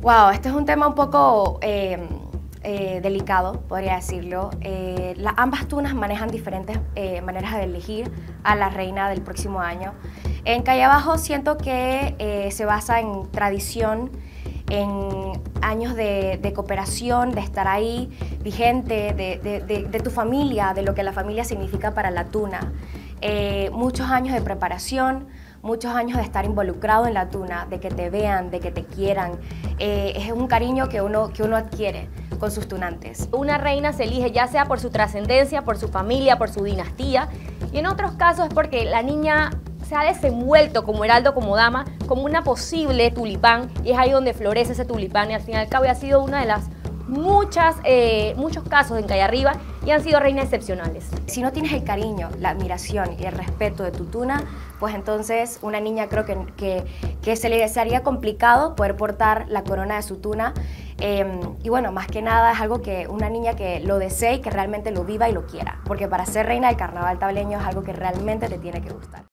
Wow, este es un tema un poco eh, eh, delicado, podría decirlo. Eh, ambas tunas manejan diferentes maneras de elegir a la reina del próximo año. En Calle Abajo siento que se basa en tradición, en años de, cooperación, de estar ahí vigente, de, tu familia, de lo que la familia significa para la tuna. muchos años de preparación, muchos años de estar involucrado en la tuna, de que te vean, de que te quieran. Eh, es un cariño que uno, que uno adquiere con sus tunantes. Una reina se elige ya sea por su trascendencia, por su familia, por su dinastía, y en otros casos es porque la niña se ha desenvuelto como heraldo, como dama, como una posible tulipán, y es ahí donde florece ese tulipán, y al fin y al cabo ha sido una de las muchas, eh, muchos casos en Calle Arriba y han sido reinas excepcionales. Si no tienes el cariño, la admiración y el respeto de tu tuna, pues entonces una niña creo que, que, se le haría complicado poder portar la corona de su tuna. Em, y bueno, más que nada es algo que una niña que lo desee y que realmente lo viva y lo quiera. Porque para ser reina del carnaval tableño es algo que realmente te tiene que gustar.